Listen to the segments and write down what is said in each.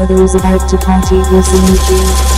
Others about to party with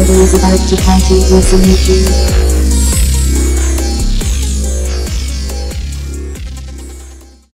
energy. is about to party with energy.